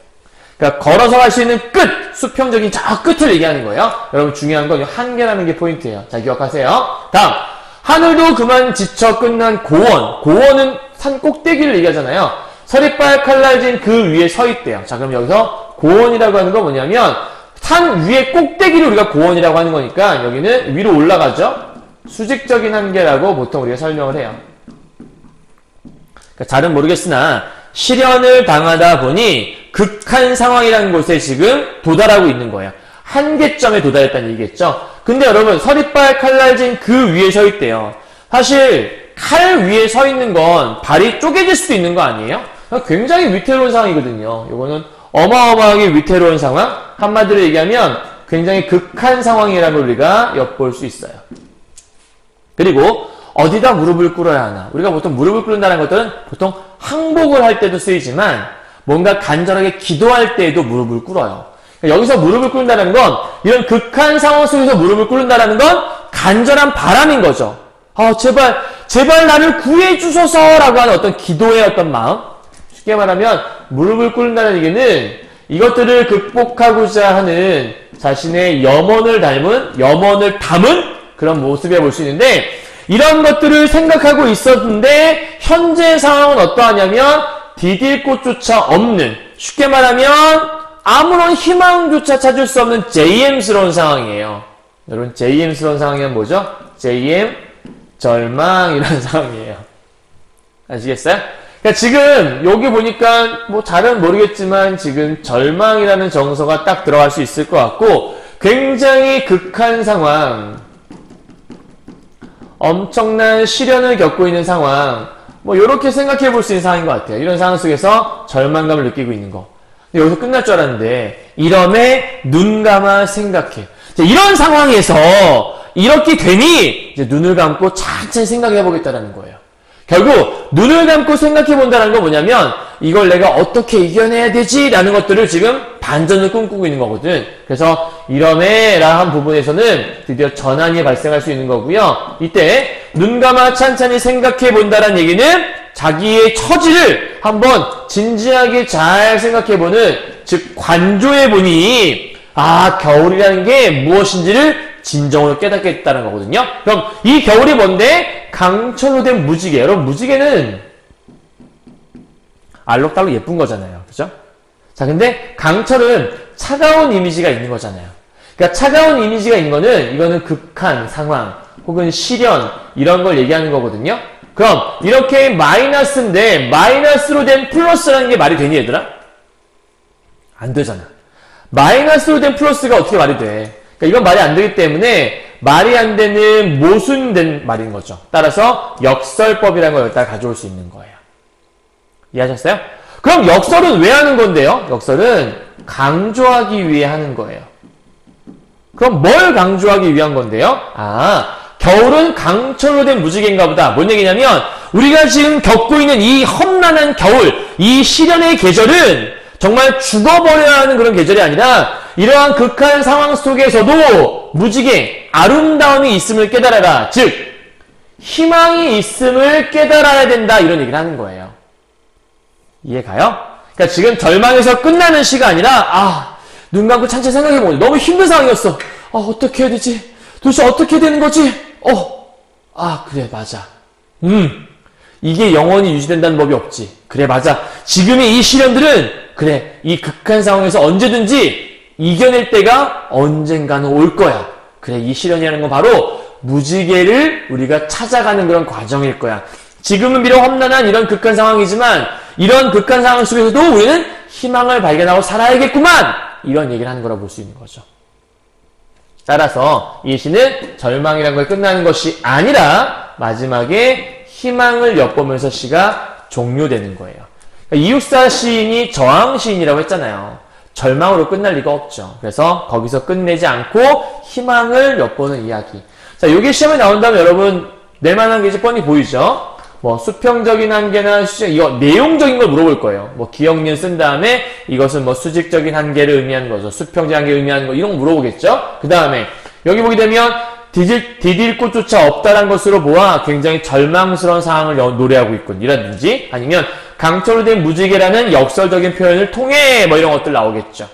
그러니까 걸어서 갈 수 있는 끝, 수평적인 저 끝을 얘기하는 거예요. 여러분 중요한 건 이 한계라는 게 포인트예요. 자 기억하세요. 다음 하늘도 그만 지쳐 끝난 고원. 고원은 산 꼭대기를 얘기하잖아요. 서리빨 칼날진 그 위에 서 있대요. 자 그럼 여기서 고원이라고 하는 건 뭐냐면 산 위에 꼭대기를 우리가 고원이라고 하는 거니까 여기는 위로 올라가죠. 수직적인 한계라고 보통 우리가 설명을 해요. 그러니까 잘은 모르겠으나 시련을 당하다 보니 극한 상황이라는 곳에 지금 도달하고 있는 거예요. 한계점에 도달했다는 얘기겠죠. 근데 여러분 서리빨 칼날진 그 위에 서 있대요. 사실 칼 위에 서 있는 건 발이 쪼개질 수도 있는 거 아니에요? 그러니까 굉장히 위태로운 상황이거든요. 이거는 어마어마하게 위태로운 상황. 한마디로 얘기하면 굉장히 극한 상황이라는 걸 우리가 엿볼 수 있어요. 그리고 어디다 무릎을 꿇어야 하나? 우리가 보통 무릎을 꿇는다는 것들은 보통 항복을 할 때도 쓰이지만 뭔가 간절하게 기도할 때에도 무릎을 꿇어요. 그러니까 여기서 무릎을 꿇는다는 건 이런 극한 상황 속에서 무릎을 꿇는다는 건 간절한 바람인 거죠. 아 제발 제발 나를 구해 주소서라고 하는 어떤 기도의 어떤 마음. 쉽게 말하면 무릎을 꿇는다는 얘기는 이것들을 극복하고자 하는 자신의 염원을 닮은 염원을 담은 그런 모습이라 볼 수 있는데 이런 것들을 생각하고 있었는데 현재 상황은 어떠하냐면 디딜 곳조차 없는 쉽게 말하면 아무런 희망조차 찾을 수 없는 JM스러운 상황이에요. 여러분 JM스러운 상황이면 뭐죠? JM 절망 이런 상황이에요. 아시겠어요? 그러니까 지금 여기 보니까 뭐 잘은 모르겠지만 지금 절망이라는 정서가 딱 들어갈 수 있을 것 같고 굉장히 극한 상황 엄청난 시련을 겪고 있는 상황, 뭐, 이렇게 생각해 볼 수 있는 상황인 것 같아요. 이런 상황 속에서 절망감을 느끼고 있는 거. 여기서 끝날 줄 알았는데, 이러에 눈 감아 생각해. 자, 이런 상황에서 이렇게 되니, 이제 눈을 감고 천천히 생각해 보겠다는 거예요. 결국, 눈을 감고 생각해 본다는 건 뭐냐면, 이걸 내가 어떻게 이겨내야 되지? 라는 것들을 지금 반전을 꿈꾸고 있는 거거든. 그래서 이러메라 한 부분에서는 드디어 전환이 발생할 수 있는 거고요. 이때 눈 감아 찬찬히 생각해 본다는 얘기는 자기의 처지를 한번 진지하게 잘 생각해 보는 즉 관조해 보니 아 겨울이라는 게 무엇인지를 진정으로 깨닫겠다는 거거든요. 그럼 이 겨울이 뭔데? 강철로 된 무지개. 여러분 무지개는 알록달록 예쁜 거잖아요. 그죠? 자, 근데 강철은 차가운 이미지가 있는 거잖아요. 그러니까 차가운 이미지가 있는 거는 이거는 극한 상황 혹은 시련 이런 걸 얘기하는 거거든요. 그럼 이렇게 마이너스인데 마이너스로 된 플러스라는 게 말이 되니 얘들아? 안 되잖아. 마이너스로 된 플러스가 어떻게 말이 돼? 그러니까 이건 말이 안 되기 때문에 말이 안 되는 모순된 말인 거죠. 따라서 역설법이라는 걸 여기다 가져올 수 있는 거예요. 이해하셨어요? 그럼 역설은 왜 하는 건데요? 역설은 강조하기 위해 하는 거예요. 그럼 뭘 강조하기 위한 건데요? 아, 겨울은 강철로 된 무지개인가 보다. 뭔 얘기냐면, 우리가 지금 겪고 있는 이 험난한 겨울, 이 시련의 계절은 정말 죽어버려야 하는 그런 계절이 아니라, 이러한 극한 상황 속에서도 무지개, 아름다움이 있음을 깨달아라. 즉, 희망이 있음을 깨달아야 된다. 이런 얘기를 하는 거예요. 이해가요? 그러니까 지금 절망에서 끝나는 시가 아니라 아, 눈 감고 찬찬히 생각해보니 너무 힘든 상황이었어. 아, 어떻게 해야 되지? 도대체 어떻게 되는 거지? 어, 아, 그래, 맞아. 음, 이게 영원히 유지된다는 법이 없지. 그래, 맞아. 지금의 이 시련들은 그래, 이 극한 상황에서 언제든지 이겨낼 때가 언젠가는 올 거야. 그래, 이 시련이라는 건 바로 무지개를 우리가 찾아가는 그런 과정일 거야. 지금은 비록 험난한 이런 극한 상황이지만 이런 극한 상황 속에서도 우리는 희망을 발견하고 살아야겠구만! 이런 얘기를 하는 거라 볼 수 있는 거죠. 따라서 이 시는 절망이라는 걸 끝나는 것이 아니라 마지막에 희망을 엿보면서 시가 종료되는 거예요. 그러니까 이육사 시인이 저항 시인이라고 했잖아요. 절망으로 끝날 리가 없죠. 그래서 거기서 끝내지 않고 희망을 엿보는 이야기. 자, 요게 시험에 나온다면 여러분 낼 만한 게 이제 뻔히 보이죠? 뭐 수평적인 한계나 수직 이거 내용적인 걸 물어볼 거예요. 뭐 기억니은 쓴 다음에 이것은 뭐 수직적인 한계를 의미하는 거죠. 수평적 한계를 의미하는 거 이런 거 물어보겠죠. 그 다음에 여기 보게 되면 디딜, 디딜 곳조차 없다란 것으로 보아 굉장히 절망스러운 상황을 여- 노래하고 있군. 이라든지 아니면 강철로 된 무지개라는 역설적인 표현을 통해 뭐 이런 것들 나오겠죠.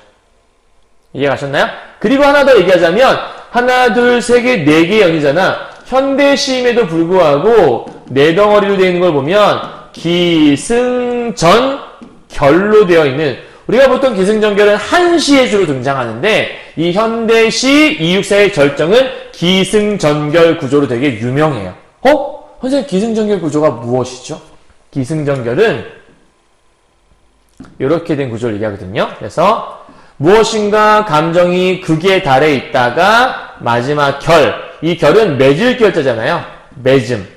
이해 가셨나요? 그리고 하나 더 얘기하자면 하나, 둘, 세 개, 네 개 연이잖아. 현대 시임에도 불구하고 네 덩어리로 되어 있는 걸 보면 기승전 결로 되어 있는 우리가 보통 기승전결은 한시에 주로 등장하는데 이 현대시 이육사의 절정은 기승전결 구조로 되게 유명해요. 어? 선생님 기승전결 구조가 무엇이죠? 기승전결은 이렇게 된 구조를 얘기하거든요. 그래서 무엇인가 감정이 극에 달해 있다가 마지막 결, 이 결은 맺을 결자잖아요. 맺음.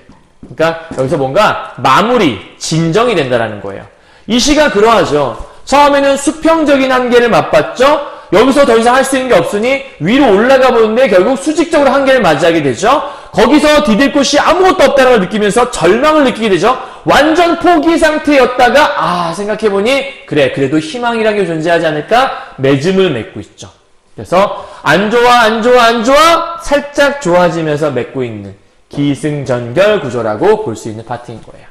그러니까 여기서 뭔가 마무리, 진정이 된다라는 거예요. 이 시가 그러하죠. 처음에는 수평적인 한계를 맛봤죠. 여기서 더 이상 할 수 있는 게 없으니 위로 올라가 보는데 결국 수직적으로 한계를 맞이하게 되죠. 거기서 디딜 곳이 아무것도 없다는 걸 느끼면서 절망을 느끼게 되죠. 완전 포기 상태였다가 아 생각해보니 그래 그래도 희망이라는 게 존재하지 않을까 맺음을 맺고 있죠. 그래서 안 좋아 안 좋아 안 좋아 살짝 좋아지면서 맺고 있는 기승전결 구조라고 볼 수 있는 파트인 거예요.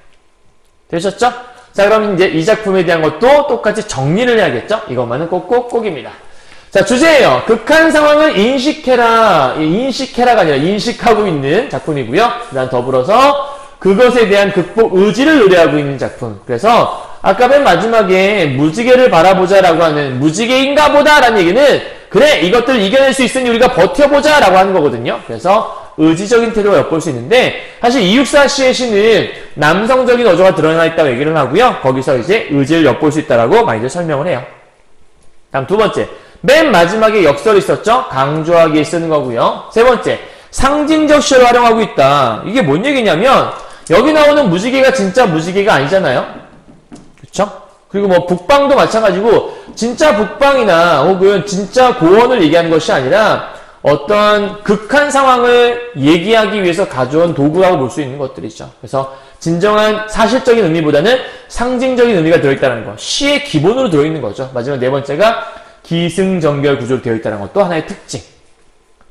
되셨죠? 자 그럼 이제 이 작품에 대한 것도 똑같이 정리를 해야겠죠? 이것만은 꼭꼭꼭입니다. 자 주제예요. 극한 상황을 인식해라. 이 인식해라가 아니라 인식하고 있는 작품이고요. 그다음 더불어서 그것에 대한 극복 의지를 노래하고 있는 작품. 그래서 아까 맨 마지막에 무지개를 바라보자라고 하는 무지개인가 보다라는 얘기는 그래 이것들 이겨낼 수 있으니 우리가 버텨보자라고 하는 거거든요. 그래서 의지적인 태도가 엿볼 수 있는데 사실 이육사 씨의 시는 남성적인 어조가 드러나 있다고 얘기를 하고요. 거기서 이제 의지를 엿볼 수 있다라고 많이들 설명을 해요. 다음 두 번째. 맨 마지막에 역설이 있었죠? 강조하기에 쓰는 거고요. 세 번째. 상징적 시를 활용하고 있다. 이게 뭔 얘기냐면 여기 나오는 무지개가 진짜 무지개가 아니잖아요. 그쵸? 그리고 뭐 북방도 마찬가지고 진짜 북방이나 혹은 진짜 고원을 얘기하는 것이 아니라 어떤 극한 상황을 얘기하기 위해서 가져온 도구라고 볼 수 있는 것들이죠. 그래서 진정한 사실적인 의미보다는 상징적인 의미가 들어있다는 것. 시의 기본으로 들어있는 거죠. 마지막 네 번째가 기승전결 구조로 되어 있다는 것도 하나의 특징.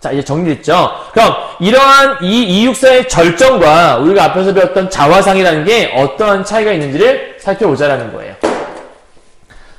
자, 이제 정리됐죠? 그럼 이러한 이 이육사의 절정과 우리가 앞에서 배웠던 자화상이라는 게 어떠한 차이가 있는지를 살펴보자라는 거예요.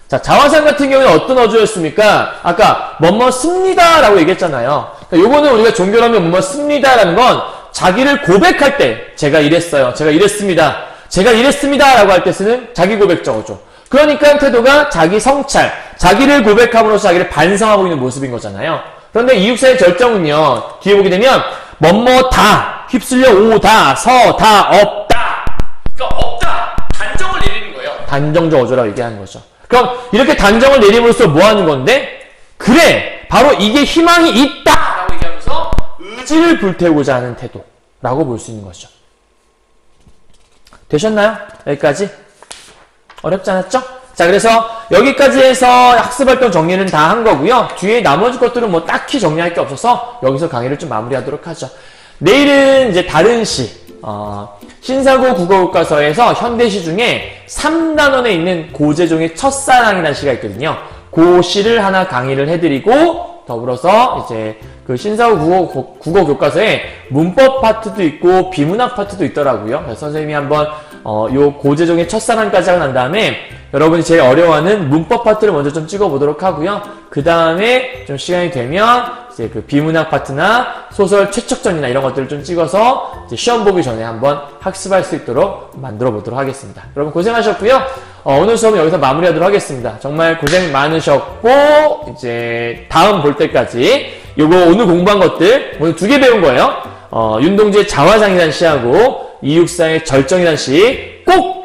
자, 자화상 같은 경우는 어떤 어조였습니까? 아까 뭐뭐 씁니다 라고 얘기했잖아요. 그러니까 요거는 우리가 종교라면 뭐뭐 씁니다 라는 건 자기를 고백할 때 제가 이랬어요. 제가 이랬습니다. 제가 이랬습니다 라고 할 때 쓰는 자기 고백적 어조. 그러니까 태도가 자기 성찰, 자기를 고백함으로써 자기를 반성하고 있는 모습인 거잖아요. 그런데 이육사의 절정은요, 뒤에 보게 되면, 뭐뭐 다, 휩쓸려 오다, 서다, 없다. 그러니까 없다. 단정을 내리는 거예요. 단정적 어조라고 얘기하는 거죠. 그럼 이렇게 단정을 내림으로써 뭐 하는 건데? 그래! 바로 이게 희망이 있다! 라고 얘기하면서 의지를 불태우고자 하는 태도라고 볼 수 있는 거죠. 되셨나요? 여기까지? 어렵지 않았죠? 자, 그래서 여기까지 해서 학습활동 정리는 다 한 거고요. 뒤에 나머지 것들은 뭐 딱히 정리할 게 없어서 여기서 강의를 좀 마무리하도록 하죠. 내일은 이제 다른 시, 어, 신사고 국어교과서에서 현대시 중에 3단원에 있는 고재종의 첫사랑이라는 시가 있거든요. 그 시를 하나 강의를 해드리고 더불어서 이제 그 신사고 국어, 국어 교과서에 문법 파트도 있고 비문학 파트도 있더라고요. 그래서 선생님이 한번 어, 요 고재종의 첫사랑까지 하고 난 다음에 여러분이 제일 어려워하는 문법 파트를 먼저 좀 찍어보도록 하고요. 그 다음에 좀 시간이 되면 이제 그 비문학 파트나 소설 최척전이나 이런 것들을 좀 찍어서 시험 보기 전에 한번 학습할 수 있도록 만들어 보도록 하겠습니다. 여러분 고생하셨고요. 어, 오늘 수업은 여기서 마무리하도록 하겠습니다. 정말 고생 많으셨고 이제 다음 볼 때까지 요거 오늘 공부한 것들 오늘 두 개 배운 거예요. 어, 윤동주의 자화상이라는 시하고 이육사의 절정이라는 시꼭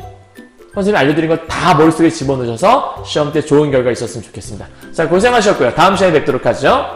선생님이 알려드린 거 다 머릿속에 집어넣으셔서 시험 때 좋은 결과 있었으면 좋겠습니다. 자, 고생하셨고요. 다음 시간에 뵙도록 하죠.